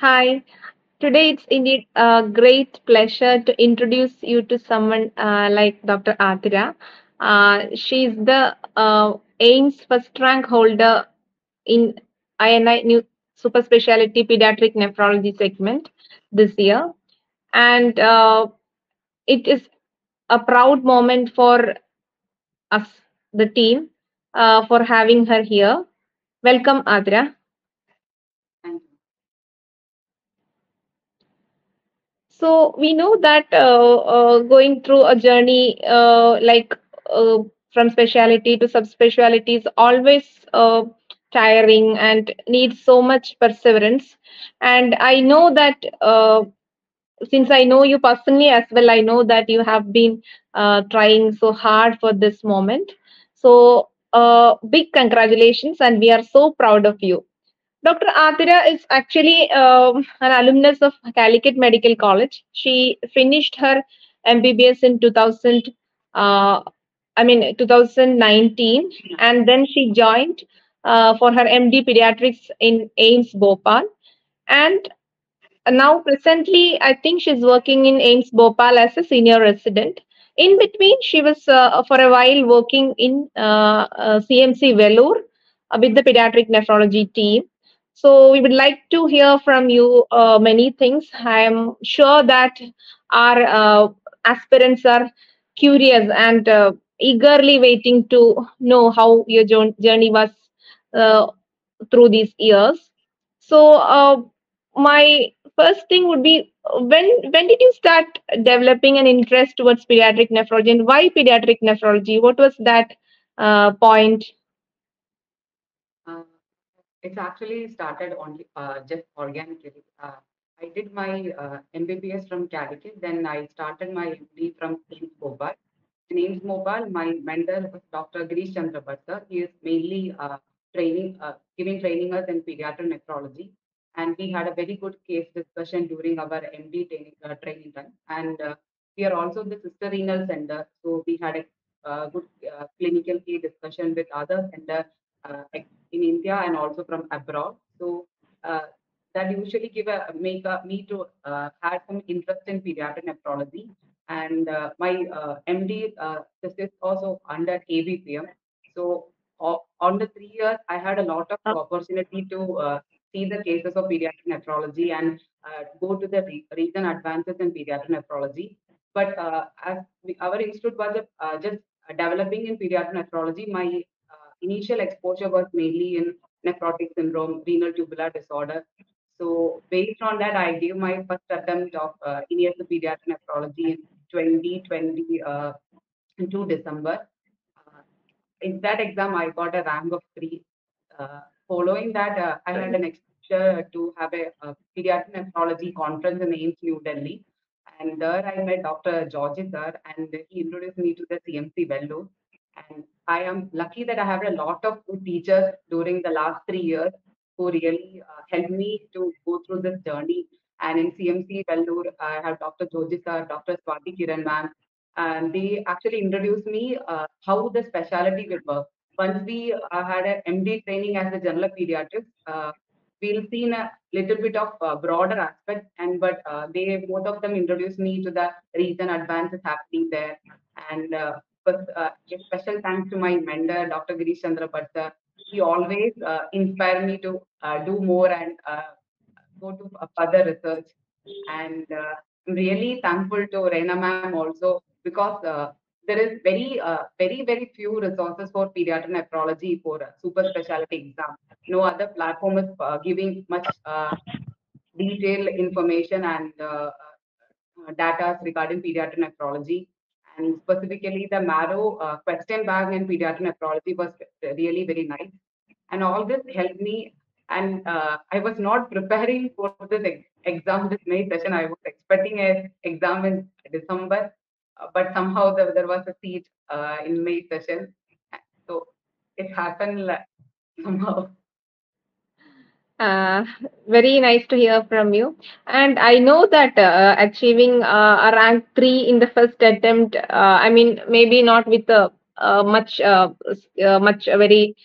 Hi. Today it's indeed a great pleasure to introduce you to someone uh, like Dr. Athira. Uh, she's the uh, AIIMS first rank holder in INI New Super Specialty Pediatric Nephrology segment this year. And uh, it is a proud moment for us, the team, uh, for having her here. Welcome, Athira. Thank you. So we know that uh, uh, going through a journey uh, like from specialty to subspecialty is always uh, tiring and needs so much perseverance. And I know that uh, since I know you personally as well, I know that you have been uh, trying so hard for this moment. So big congratulations, and we are so proud of you. Dr. Athira is actually um, an alumnus of Calicut Medical College. She finished her MBBS in 2000, uh, I mean 2019, and then she joined uh, for her MD Pediatrics in AIIMS Bhopal. And now presently, I think she's working in AIIMS Bhopal as a senior resident. In between, she was uh, for a while working in uh, uh, CMC Vellore uh, with the pediatric nephrology team. So we would like to hear from you uh, many things. I am sure that our uh, aspirants are curious and uh, eagerly waiting to know how your journey was uh, through these years. So uh, my first thing would be when when did you start developing an interest towards pediatric nephrology and why pediatric nephrology? What was that uh, point? It's actually started only uh, just organically. Uh, I did my uh, MBBS from Calicut, then I started my MD from AIIMS Bhopal. In AIIMS Bhopal, my mentor was Dr. Girish Chandra. He is mainly uh, training, uh, giving training us in pediatric nephrology. And we had a very good case discussion during our MD training, uh, training time. And we are also the sister renal center. So we had a uh, good uh, clinical case discussion with other center uh, in India and also from abroad. So uh, that usually give a make a, me to uh, have some interest in pediatric nephrology. And uh, my uh, MD uh, thesis also under ABPM. So on the three years, I had a lot of opportunity to uh, see the cases of pediatric nephrology and uh, go to the re- recent advances in pediatric nephrology. But uh, as we, our institute was uh, just developing in pediatric nephrology, my initial exposure was mainly in nephrotic syndrome, renal tubular disorder. So based on that, I gave my first attempt of uh, universal pediatric nephrology in 2020 uh, December. Uh, in that exam, I got a rank of three. Uh, following that, uh, I had an exposure to have a, a pediatric nephrology conference in AIIMS New Delhi. And there I met Dr. Georgie sir, and he introduced me to the CMC Vellore. And I am lucky that I have a lot of good teachers during the last three years who really uh, helped me to go through this journey. And in CMC Vellore, I have Dr. Joji sir, Dr. Swati Kiran ma'am, and they actually introduced me uh, how the specialty will work. Once we uh, had an MD training as a general pediatrist, uh, we'll see a little bit of uh, broader aspect, and but uh, they both of them introduced me to the recent advances happening there, and uh, uh, special thanks to my mentor, Dr. Girish Chandra. He always uh, inspired me to uh, do more and uh, go to further research. And uh, I'm really thankful to Rehna ma'am also because there is very, very, very few resources for pediatric nephrology for super specialty exam. No other platform is giving much detailed information and data regarding pediatric nephrology. And specifically, the Marrow uh, question bank in pediatric nephrology was really very nice. And all this helped me. And uh, I was not preparing for this ex- exam this May session. I was expecting a exam in December, uh, but somehow there, there was a seat uh, in May session. So it happened somehow. Uh, very nice to hear from you. And I know that uh, achieving uh, a rank three in the first attempt, uh, I mean, maybe not with a much, uh, uh, much uh, very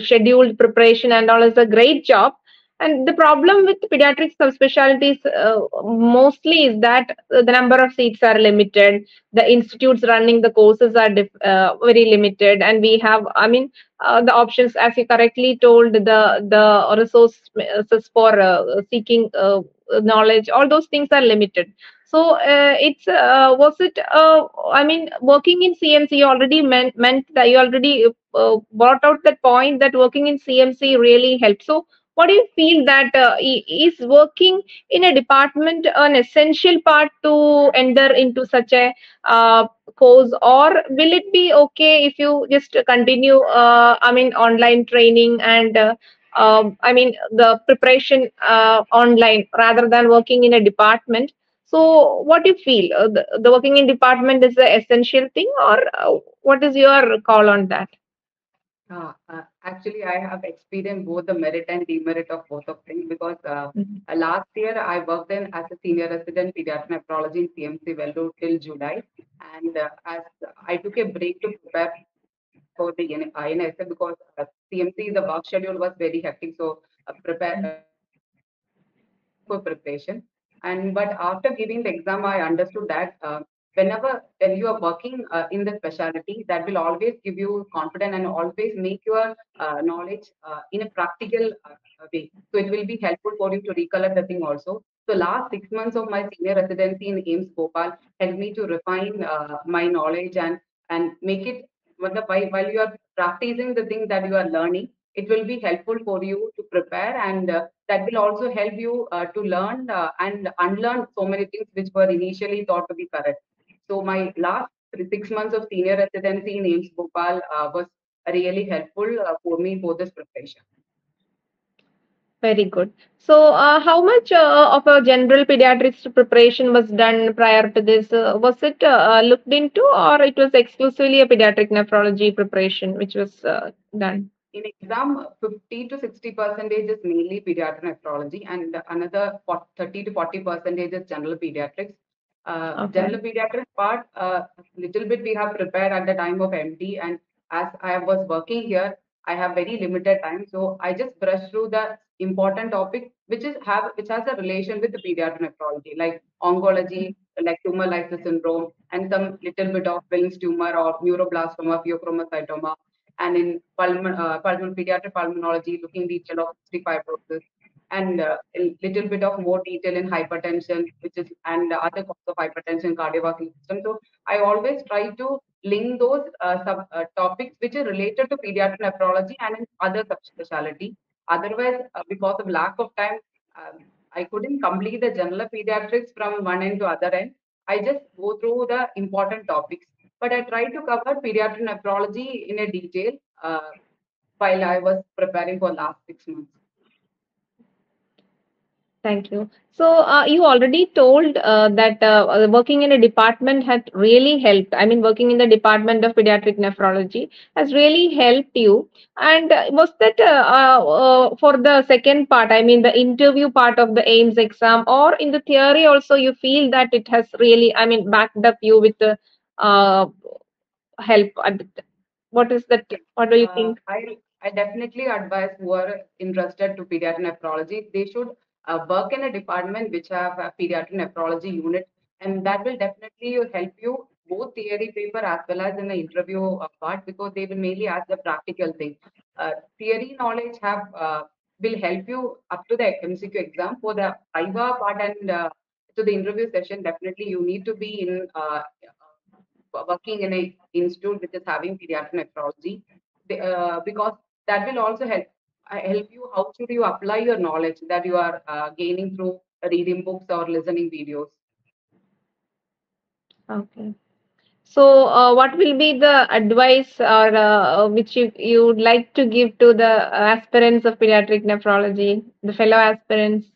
scheduled preparation and all is a great job. And the problem with pediatric subspecialties uh, mostly is that the number of seats are limited. The institutes running the courses are uh, very limited. And we have i mean uh, the options as you correctly told the the resources for uh, seeking uh, knowledge all those things are limited. So uh, it's was it i mean working in cmc already meant meant that you already brought out that point that working in cmc really helped so what do you feel that uh, is working in a department an essential part to enter into such a uh, course? Or will it be okay if you just continue uh, i mean online training and uh, um, i mean the preparation uh, online rather than working in a department? So what do you feel? Uh, the, the working in department is the essential thing or what is your call on that uh, uh, actually, I have experienced both the merit and demerit of both of things because uh, mm-hmm. last year I worked in as a senior resident pediatric nephrology in CMC Vellore till July, and uh, as I took a break to prepare for the INSA because uh, CMC the work schedule was very hectic, so uh, prepare mm-hmm. for preparation. And but after giving the exam, I understood that whenever when you are working uh, in the specialty that will always give you confidence and always make your uh, knowledge uh, in a practical uh, way. So it will be helpful for you to recollect the thing also. So last six months of my senior residency in AIIMS Bhopal helped me to refine uh, my knowledge and and make it while you are practicing the thing that you are learning it will be helpful for you to prepare and uh, that will also help you uh, to learn uh, and unlearn so many things which were initially thought to be correct so my last six months of senior residency in AIIMS Bhopal uh, was really helpful uh, for me for this profession. Very good. So, uh, how much uh, of a general pediatrics preparation was done prior to this? Uh, was it uh, looked into, or it was exclusively a pediatric nephrology preparation which was done? In exam, 50 to 60 percentage is mainly pediatric nephrology, and another 30 to 40 percentage is general pediatrics. Uh, okay. General pediatric part, a uh, little bit we have prepared at the time of MD, and as I was working here, I have very limited time, so I just brush through the important topic which is have which has a relation with the pediatric nephrology, like oncology, like tumor lysis syndrome, and some little bit of Wilms tumor or neuroblastoma, pheochromocytoma, and in pulmon, uh, pulmon pediatric pulmonology, looking detail of cystic fibrosis, and uh, a little bit of more detail in hypertension, which is and other causes of hypertension, cardiovascular system. So I always try to link those uh, sub uh, topics which are related to pediatric nephrology and in other subspecialty. Otherwise, uh, because of lack of time, um, I couldn't complete the general pediatrics from one end to other end. I just go through the important topics, but I try to cover pediatric nephrology in a detail uh, while I was preparing for last six months. Thank you. So uh, you already told uh, that uh, working in a department had really helped. I mean, working in the department of pediatric nephrology has really helped you. And uh, was that uh, uh, for the second part? I mean, the interview part of the AIIMS exam, or in the theory also, you feel that it has really, I mean, backed up you with the help. What is that? What do you think? I I definitely advise who are interested to pediatric nephrology, they should uh, work in a department which have a pediatric nephrology unit, and that will definitely help you both theory paper as well as in the interview uh, part because they will mainly ask the practical thing. Uh, theory knowledge have uh, will help you up to the MCQ exam for the IVA part and uh, to the interview session. Definitely, you need to be in uh, working in a institute which is having pediatric nephrology because that will also help help you how should you apply your knowledge that you are uh, gaining through reading books or listening videos? Okay. So uh, what will be the advice or uh, which you, you would like to give to the aspirants of pediatric nephrology the fellow aspirants?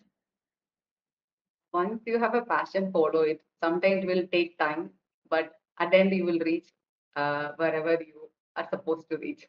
Once you have a passion follow it. Sometimes it will take time but at the end you will reach uh, wherever you are supposed to reach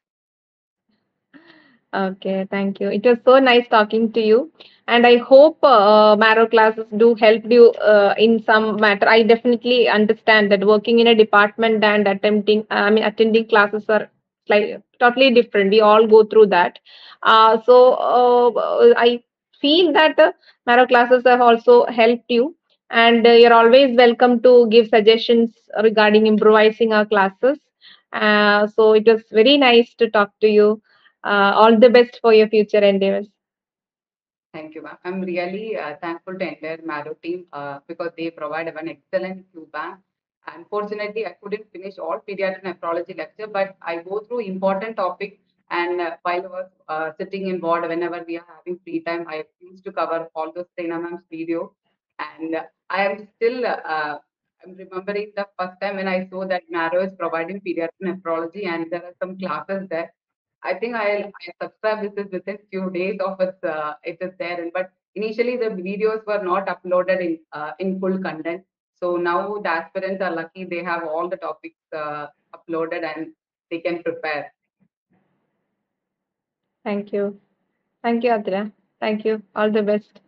Okay, thank you. It was so nice talking to you. And I hope uh, Marrow classes do help you uh, in some matter. I definitely understand that working in a department and attempting, I mean, attending classes are like totally different. We all go through that. Uh, so uh, I feel that uh, Marrow classes have also helped you. And uh, you're always welcome to give suggestions regarding improvising our classes. Uh, so it was very nice to talk to you. Uh, all the best for your future endeavors. Thank you, ma'am. I'm really uh, thankful to entire Marrow team uh, because they provide an excellent bank. Unfortunately, I couldn't finish all pediatric nephrology lecture, but I go through important topics. And uh, while I was uh, sitting in board, whenever we are having free time, I used to cover all those Sena ma'am's video. And uh, I am still uh, I'm remembering the first time when I saw that Marrow is providing pediatric nephrology, and there are some classes there. I think I I subscribed this is within few days of its uh, it is there. But initially the videos were not uploaded in uh, in full content. So now the aspirants are lucky they have all the topics uh, uploaded and they can prepare. Thank you. Thank you, Adra. Thank you. All the best.